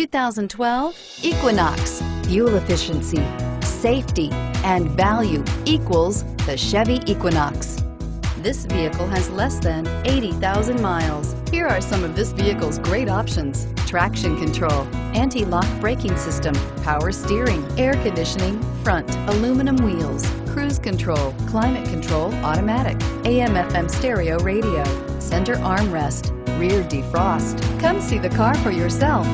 2012 Equinox. Fuel efficiency, safety, and value equals the Chevy Equinox. This vehicle has less than 80,000 miles. Here are some of this vehicle's great options. Traction control, anti-lock braking system, power steering, air conditioning, front, aluminum wheels, cruise control, climate control, automatic, AM FM stereo radio, center armrest, rear defrost. Come see the car for yourself.